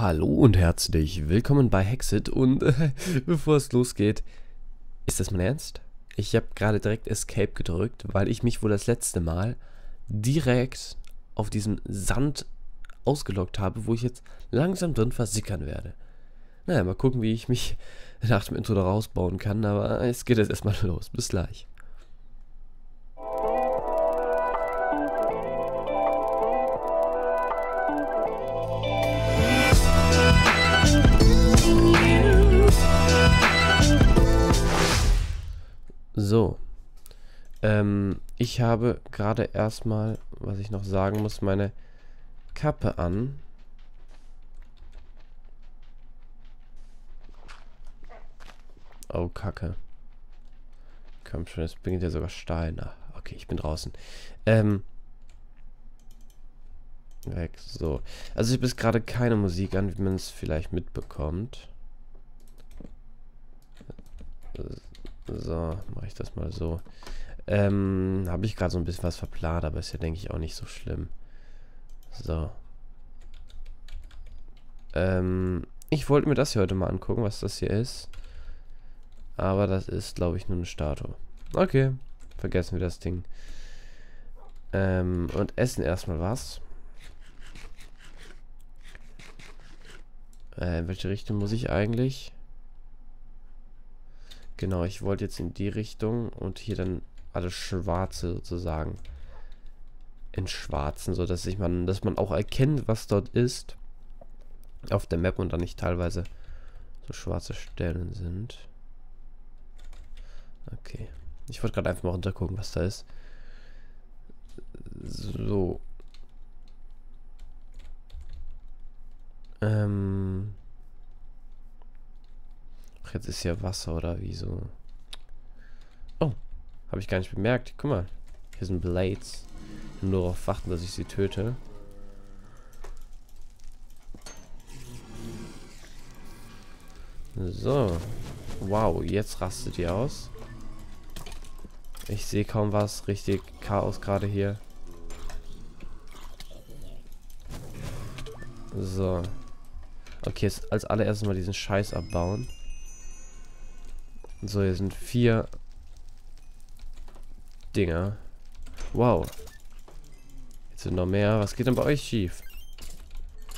Hallo und herzlich willkommen bei Hexit und äh, bevor es losgeht, ist das mein Ernst? Ich habe gerade direkt Escape gedrückt, weil ich mich wohl das letzte Mal direkt auf diesem Sand ausgelockt habe, wo ich jetzt langsam drin versickern werde. Naja, mal gucken, wie ich mich nach dem Intro da rausbauen kann, aber es geht jetzt erstmal los. Bis gleich. So. Ähm, ich habe gerade erstmal, was ich noch sagen muss, meine Kappe an. Oh, Kacke. Komm schon, es bringt ja sogar Stein. Ah, okay, ich bin draußen. Ähm. Weg, so. Also ich habe gerade keine Musik an, wie man es vielleicht mitbekommt. So, mache ich das mal so. Ähm, habe ich gerade so ein bisschen was verplant, aber ist ja, denke ich, auch nicht so schlimm. So. Ähm, ich wollte mir das hier heute mal angucken, was das hier ist. Aber das ist, glaube ich, nur eine Statue. Okay, vergessen wir das Ding. Ähm, und essen erstmal was. Äh, in welche Richtung muss ich eigentlich? Genau, ich wollte jetzt in die Richtung und hier dann alles Schwarze sozusagen in Schwarzen, so dass ich man, dass man auch erkennt, was dort ist auf der Map und dann nicht teilweise so schwarze Stellen sind. Okay. Ich wollte gerade einfach mal runtergucken, was da ist. So. Ähm. Ach, jetzt ist hier Wasser, oder? Wieso? Oh, habe ich gar nicht bemerkt. Guck mal, hier sind Blades. Nur darauf warten, dass ich sie töte. So. Wow, jetzt rastet die aus. Ich sehe kaum was. Richtig Chaos gerade hier. So. Okay, jetzt als allererstes mal diesen Scheiß abbauen. So, hier sind vier Dinger. Wow. Jetzt sind noch mehr. Was geht denn bei euch schief?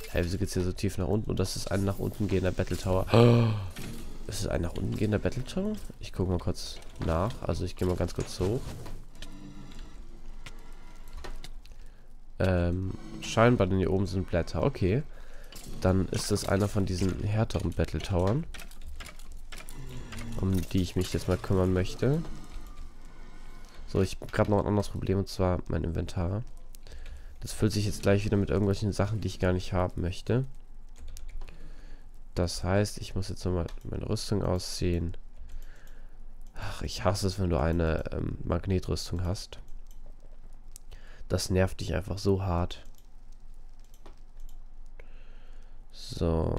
Hey, wieso geht's hier so tief nach unten? Und das ist ein nach unten gehender Battle Tower. Oh. Ist es ein nach unten gehender Battle Tower? Ich gucke mal kurz nach. Also ich gehe mal ganz kurz hoch. Ähm, scheinbar denn hier oben sind Blätter. Okay. Dann ist das einer von diesen härteren Battle Towern um die ich mich jetzt mal kümmern möchte. So, ich habe gerade noch ein anderes Problem und zwar mein Inventar. Das füllt sich jetzt gleich wieder mit irgendwelchen Sachen, die ich gar nicht haben möchte. Das heißt, ich muss jetzt nochmal meine Rüstung ausziehen. Ach, ich hasse es, wenn du eine ähm, Magnetrüstung hast. Das nervt dich einfach so hart. So,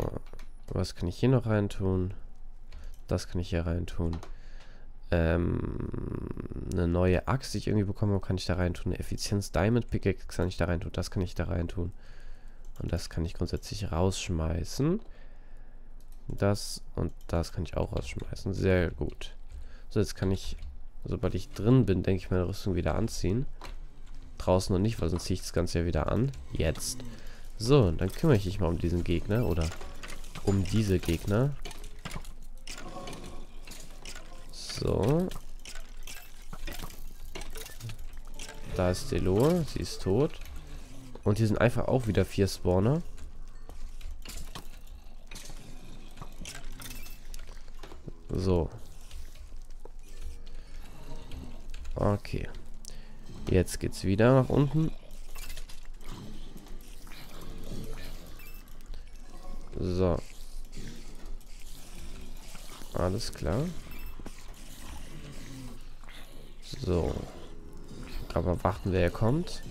was kann ich hier noch reintun? Das kann ich hier rein tun. Ähm, eine neue Axt, die ich irgendwie bekommen habe, kann ich da rein tun. Eine Effizienz Diamond Pickaxe kann ich da rein tun. Das kann ich da rein tun. Und das kann ich grundsätzlich rausschmeißen. Das und das kann ich auch rausschmeißen. Sehr gut. So, jetzt kann ich, sobald ich drin bin, denke ich, meine Rüstung wieder anziehen. Draußen noch nicht, weil sonst ziehe ich das Ganze ja wieder an. Jetzt. So, dann kümmere ich mich mal um diesen Gegner oder um diese Gegner. So. Da ist Delo. Sie ist tot. Und hier sind einfach auch wieder vier Spawner. So. Okay. Jetzt geht's wieder nach unten. So. Alles klar. So. Aber warten, wer kommt.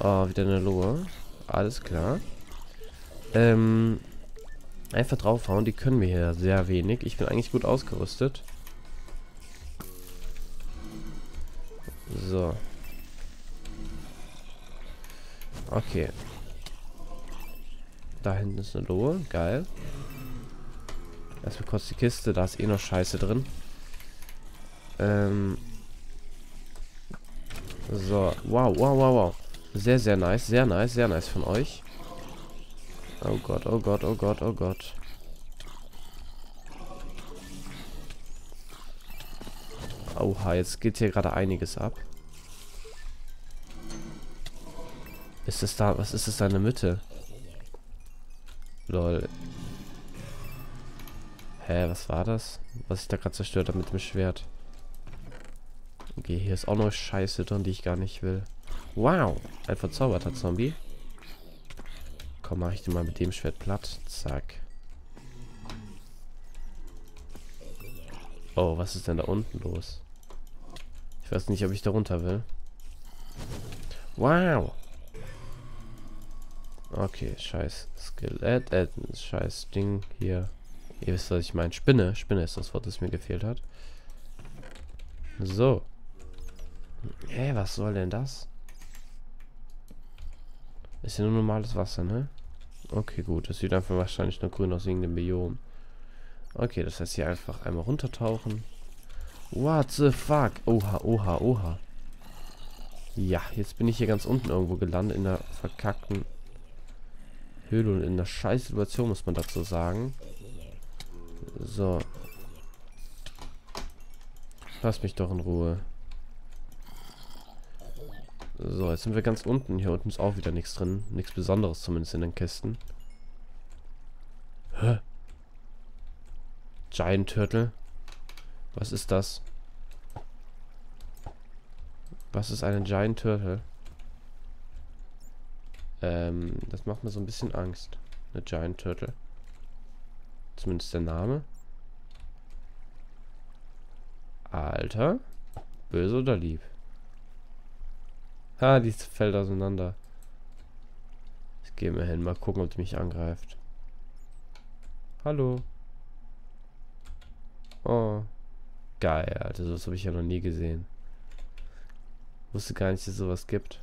Oh, wieder eine Lohe. Alles klar. Ähm, einfach draufhauen. Die können mir hier sehr wenig. Ich bin eigentlich gut ausgerüstet. So. Okay. Da hinten ist eine Lohe. Geil. Erstmal kurz die Kiste. Da ist eh noch Scheiße drin. Ähm. So. Wow, wow, wow, wow. Sehr, sehr nice. Sehr nice. Sehr nice von euch. Oh Gott, oh Gott, oh Gott, oh Gott. Oha, jetzt geht hier gerade einiges ab. Ist es da, was ist es da in der Mitte? Lol. Hä, was war das? Was ich da gerade zerstört habe mit dem Schwert. Okay, hier ist auch noch Scheiße drin, die ich gar nicht will. Wow, ein verzauberter Zombie. Komm, mach ich den mal mit dem Schwert platt. Zack. Oh, was ist denn da unten los? Ich weiß nicht, ob ich da runter will. Wow. Okay, scheiß Skelett, äh, scheiß Ding hier. Ihr wisst, was ich meine. Spinne. Spinne ist das Wort, das mir gefehlt hat. So. Hä, was soll denn das? Ist ja nur normales Wasser, ne? Okay, gut. Das sieht einfach wahrscheinlich nur grün aus wegen dem Biom. Okay, das heißt hier einfach einmal runtertauchen. What the fuck? Oha, oha, oha. Ja, jetzt bin ich hier ganz unten irgendwo gelandet in der verkackten Höhle und in der scheiß Situation, muss man dazu sagen. So. Lass mich doch in Ruhe. So, jetzt sind wir ganz unten. Hier unten ist auch wieder nichts drin. Nichts Besonderes zumindest in den Kisten. Hä? Giant Turtle? Was ist das? Was ist eine Giant Turtle? Ähm, das macht mir so ein bisschen Angst. Eine Giant Turtle. Zumindest der Name. Alter. Böse oder lieb? Ha, die fällt auseinander. Ich gehe mal hin, mal gucken, ob die mich angreift. Hallo. Oh. Geil, Alter. Sowas habe ich ja noch nie gesehen. Wusste gar nicht, dass es sowas gibt.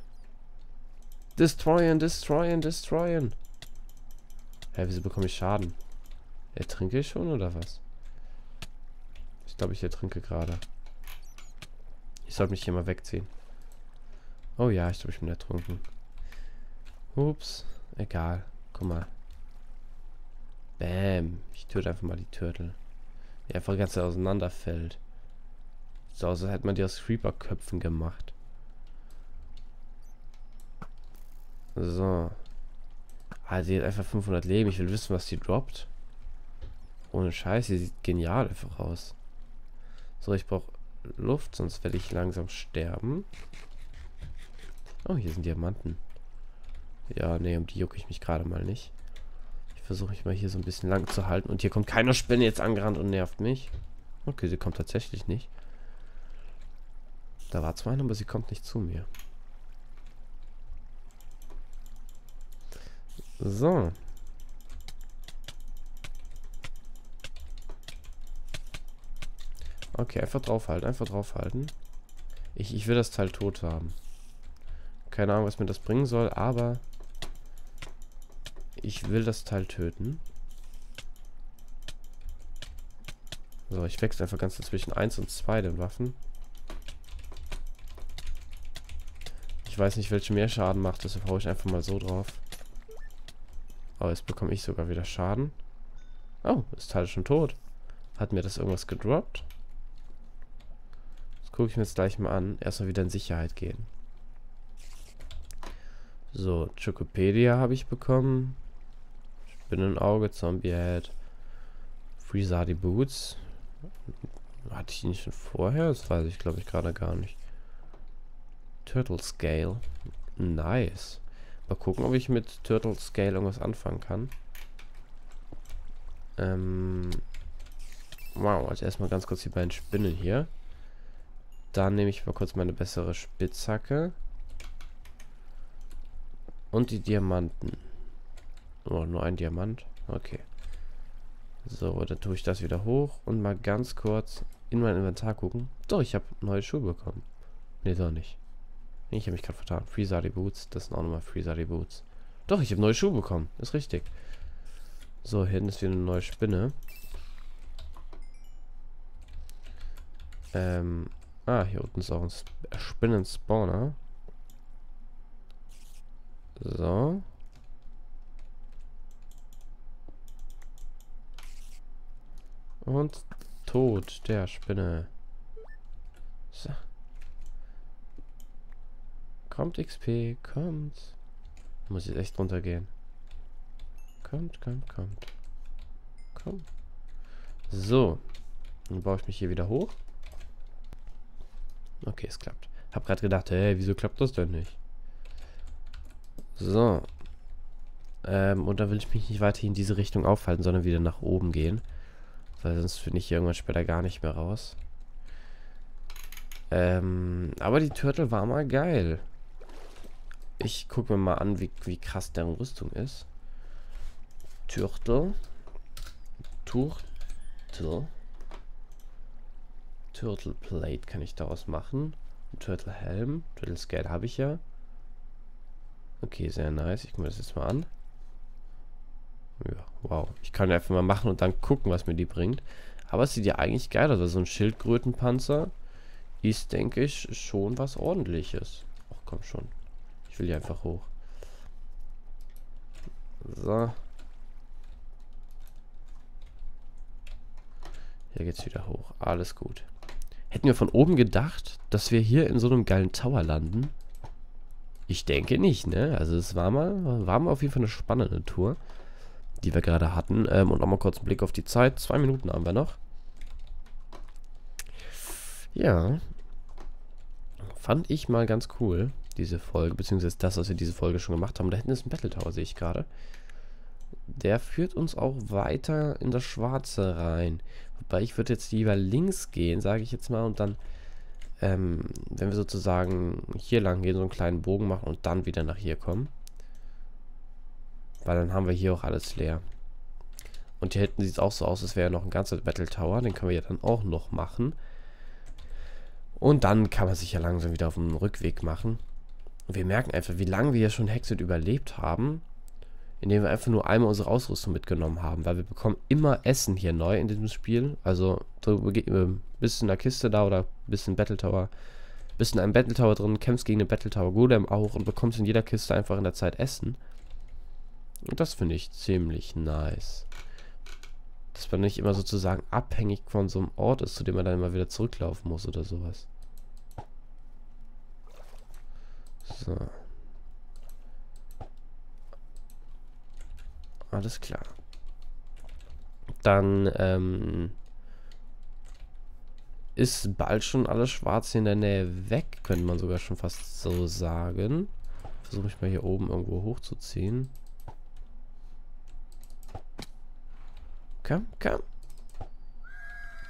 Destroyen, destroyen, destroyen. Hä, wieso bekomme ich Schaden? Ertrinke ich schon oder was? Ich glaube, ich ertrinke gerade. Ich sollte mich hier mal wegziehen. Oh ja, ich glaube, ich bin ertrunken. Ups. Egal. Guck mal. Bam. Ich töte einfach mal die Turtle. Die einfach ganz auseinanderfällt. So, also hätte man die aus Creeper-Köpfen gemacht. So. Ah, sie hat einfach 500 Leben. Ich will wissen, was die droppt. Ohne Scheiß, sie sieht genial einfach aus. So, ich brauche Luft, sonst werde ich langsam sterben. Oh, hier sind Diamanten. Ja, nee, um die jucke ich mich gerade mal nicht. Ich versuche mich mal hier so ein bisschen lang zu halten. Und hier kommt keine Spinne jetzt angerannt und nervt mich. Okay, sie kommt tatsächlich nicht. Da war zwar eine, aber sie kommt nicht zu mir. So. Okay, einfach draufhalten, einfach draufhalten. Ich, ich will das Teil tot haben. Keine Ahnung, was mir das bringen soll, aber ich will das Teil töten. So, ich wechsle einfach ganz zwischen 1 und 2 den Waffen. Ich weiß nicht, welche mehr Schaden macht, deshalb haue ich einfach mal so drauf. Aber jetzt bekomme ich sogar wieder Schaden. Oh, das Teil ist schon tot. Hat mir das irgendwas gedroppt? Das gucke ich mir jetzt gleich mal an. Erstmal wieder in Sicherheit gehen. So, Chocopedia habe ich bekommen. Spinnenauge, Zombie-Head. Freezadi Boots. Hatte ich die nicht schon vorher? Das weiß ich, glaube ich, gerade gar nicht. Turtle Scale. Nice. Mal gucken, ob ich mit Turtle Scale irgendwas anfangen kann. Ähm. Wow, also erstmal ganz kurz die beiden Spinnen hier. Dann nehme ich mal kurz meine bessere Spitzhacke. Und die Diamanten. Oh, nur ein Diamant. Okay. So, dann tue ich das wieder hoch und mal ganz kurz in mein Inventar gucken. Doch, ich habe neue Schuhe bekommen. Ne, doch nicht. Ich habe mich gerade vertan. Freezadi Boots. Das sind auch nochmal Freezadi Boots. Doch, ich habe neue Schuhe bekommen. Ist richtig. So, hier hinten ist wieder eine neue Spinne. Ähm, ah, hier unten ist auch ein Spinnen-Spawner. So. Und tot der Spinne. So. Kommt XP, kommt. Muss jetzt echt runtergehen. Kommt, kommt, kommt. Komm. So. Dann baue ich mich hier wieder hoch. Okay, es klappt. Hab gerade gedacht, hey, wieso klappt das denn nicht? So. Ähm, und dann will ich mich nicht weiter in diese Richtung aufhalten, sondern wieder nach oben gehen. Weil sonst finde ich irgendwann später gar nicht mehr raus. Ähm, aber die Turtle war mal geil. Ich gucke mir mal an, wie, wie krass deren Rüstung ist. Turtle. Turtle. Turtle Plate kann ich daraus machen. Turtle Helm. Turtle Scale habe ich ja. Okay, sehr nice. Ich gucke mir das jetzt mal an. Ja, wow. Ich kann einfach mal machen und dann gucken, was mir die bringt. Aber es sieht ja eigentlich geil aus. Also so ein Schildkrötenpanzer ist, denke ich, schon was ordentliches. Ach komm schon. Ich will hier einfach hoch. So. Hier geht's wieder hoch. Alles gut. Hätten wir von oben gedacht, dass wir hier in so einem geilen Tower landen? Ich denke nicht, ne? Also es war mal, war mal auf jeden Fall eine spannende Tour die wir gerade hatten. Ähm, und nochmal kurz einen Blick auf die Zeit. Zwei Minuten haben wir noch. Ja. Fand ich mal ganz cool, diese Folge, beziehungsweise das, was wir diese Folge schon gemacht haben. Da hinten ist ein Battle Tower, sehe ich gerade. Der führt uns auch weiter in das Schwarze rein. Wobei ich würde jetzt lieber links gehen, sage ich jetzt mal, und dann, ähm, wenn wir sozusagen hier lang gehen, so einen kleinen Bogen machen und dann wieder nach hier kommen. Weil dann haben wir hier auch alles leer. Und hier hinten sieht es auch so aus, als wäre noch ein ganzer Battle Tower. Den können wir ja dann auch noch machen. Und dann kann man sich ja langsam wieder auf den Rückweg machen. Und wir merken einfach, wie lange wir hier schon Hexet überlebt haben. Indem wir einfach nur einmal unsere Ausrüstung mitgenommen haben. Weil wir bekommen immer Essen hier neu in diesem Spiel. Also äh, bis in der Kiste da oder bis in Battle Tower. Bist in einem Battle Tower drin, kämpfst gegen den Battle Tower Golem auch und bekommst in jeder Kiste einfach in der Zeit Essen. Und das finde ich ziemlich nice. Dass man nicht immer sozusagen abhängig von so einem Ort ist, zu dem man dann immer wieder zurücklaufen muss oder sowas. So. Alles klar. Dann, ähm, ist bald schon alles schwarz in der Nähe weg, könnte man sogar schon fast so sagen. Versuche ich mal hier oben irgendwo hochzuziehen. Komm, komm.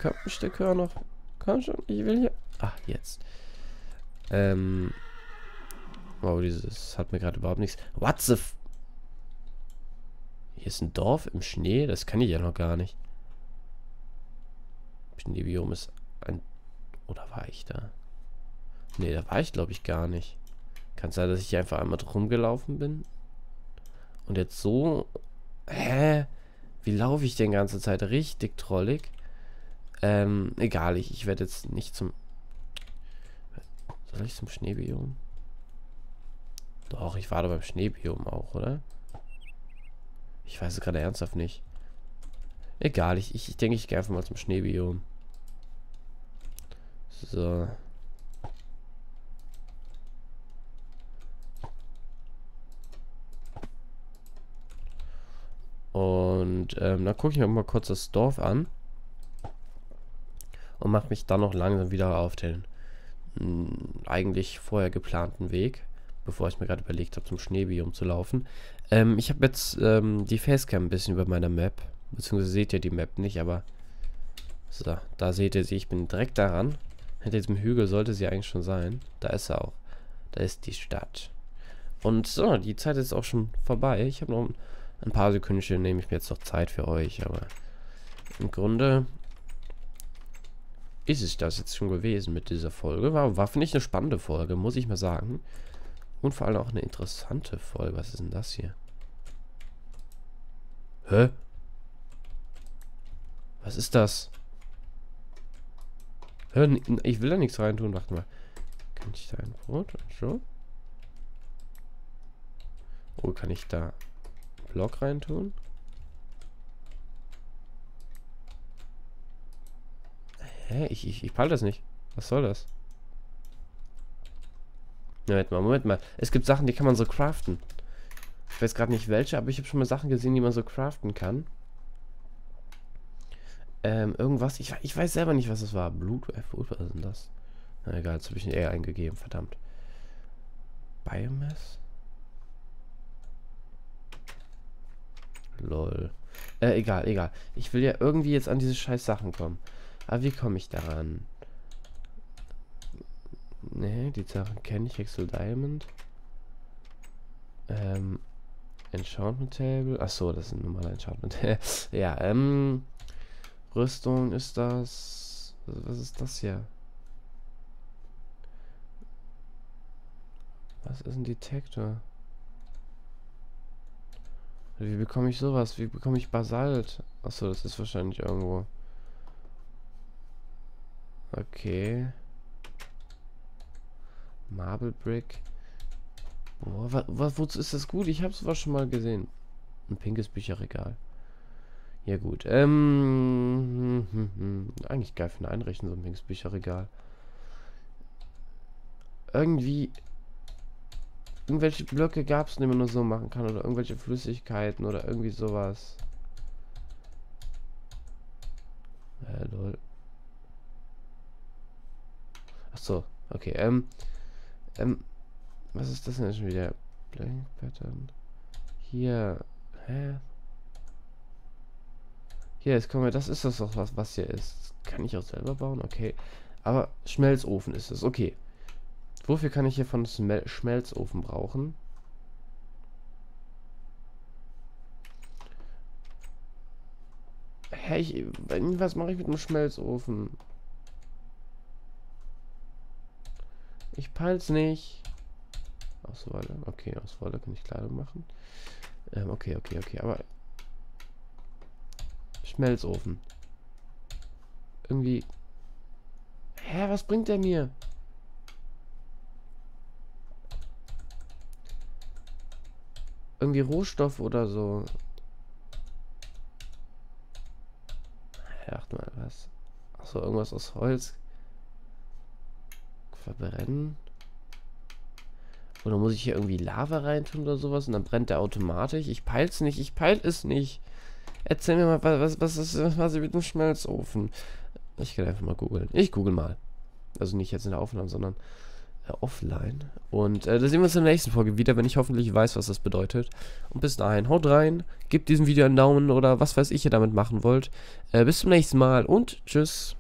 Komm, ein Stück höher noch. Komm schon, ich will hier. Ach, jetzt. Ähm. Wow, dieses hat mir gerade überhaupt nichts. What the f Hier ist ein Dorf im Schnee? Das kann ich ja noch gar nicht. Schneebiom ist ein... Oder war ich da? Nee, da war ich glaube ich gar nicht. Kann sein, dass ich hier einfach einmal drum gelaufen bin? Und jetzt so... Hä? Wie laufe ich denn ganze Zeit? Richtig trollig. Ähm, egal, ich, ich werde jetzt nicht zum... Soll ich zum Schneebiom? Doch, ich warte beim Schneebiom auch, oder? Ich weiß es gerade ernsthaft nicht. Egal, ich, ich, ich denke, ich gehe einfach mal zum Schneebiom. So. Und ähm, dann gucke ich mir mal kurz das Dorf an. Und mache mich dann noch langsam wieder auf den mh, hm, eigentlich vorher geplanten Weg. Bevor ich mir gerade überlegt habe, zum Schneebiom zu laufen. Ähm, ich habe jetzt ähm, die Facecam ein bisschen über meiner Map. Beziehungsweise seht ihr die Map nicht, aber... So, da seht ihr sie. Ich bin direkt daran. Hinter diesem Hügel sollte sie eigentlich schon sein. Da ist er auch. Da ist die Stadt. Und so, die Zeit ist auch schon vorbei. Ich habe noch ein paar Sekündchen nehme ich mir jetzt noch Zeit für euch, aber im Grunde ist es das jetzt schon gewesen mit dieser Folge. War, war finde ich, eine spannende Folge, muss ich mal sagen. Und vor allem auch eine interessante Folge. Was ist denn das hier? Hä? Was ist das? Hör, ich will da nichts reintun. Warte mal. Kann ich da ein Brot? So? Oh, kann ich da Block reintun? Hä? Ich, ich, ich pall das nicht. Was soll das? Moment mal, Moment mal. Es gibt Sachen, die kann man so craften. Ich weiß gerade nicht welche, aber ich habe schon mal Sachen gesehen, die man so craften kann. Ähm, irgendwas. Ich, ich weiß selber nicht, was es war. Blut, F, was ist denn das? Na egal, jetzt habe ich ein R eingegeben, verdammt. Biomass? Lol. Äh, egal, egal. Ich will ja irgendwie jetzt an diese scheiß Sachen kommen. Aber wie komme ich daran? Ne, die Sachen kenne ich. Hexel Diamond. Ähm, Enchantment Table. Achso, das ist ein normaler Enchantment. ja, ähm, Rüstung ist das. Was ist das hier? Was ist ein Detektor? Wie bekomme ich sowas? Wie bekomme ich Basalt? Achso, das ist wahrscheinlich irgendwo. Okay. Marble Brick. Boah, wa, wa, wozu ist das gut? Ich habe sowas schon mal gesehen. Ein pinkes Bücherregal. Ja gut. Ähm, hm, hm, hm. Eigentlich geil für eine Einrichtung, so ein pinkes Bücherregal. Irgendwie... Irgendwelche Blöcke gab es, die man nur so machen kann. Oder irgendwelche Flüssigkeiten oder irgendwie sowas. Äh, lol. Achso, okay. Ähm, ähm, was ist das denn schon wieder? Blank Pattern. Hier. Hä? Hier, jetzt kommen wir. Das ist das doch was, was hier ist. Kann ich auch selber bauen? Okay. Aber Schmelzofen ist es. Okay. Wofür kann ich hier von Smel Schmelzofen brauchen? Hä, ich, was mache ich mit dem Schmelzofen? Peil's nicht. Auswahl. Okay, Auswahl kann ich Kleidung machen. Ähm, okay, okay, okay. Aber Schmelzofen. Irgendwie. Hä, was bringt der mir? Irgendwie Rohstoff oder so. Ach mal, was? Achso, irgendwas aus Holz. Verbrennen. Oder muss ich hier irgendwie Lava reintun oder sowas und dann brennt der automatisch? Ich peil's nicht, ich peil es nicht. Erzähl mir mal, was, was ist was mit dem Schmelzofen? Ich kann einfach mal googeln. Ich google mal. Also nicht jetzt in der Aufnahme, sondern äh, offline. Und äh, da sehen wir uns in der nächsten Folge wieder, wenn ich hoffentlich weiß, was das bedeutet. Und bis dahin, haut rein, gebt diesem Video einen Daumen oder was weiß ich ihr damit machen wollt. Äh, bis zum nächsten Mal und tschüss.